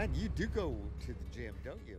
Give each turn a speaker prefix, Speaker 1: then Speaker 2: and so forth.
Speaker 1: You do go to the gym, don't you?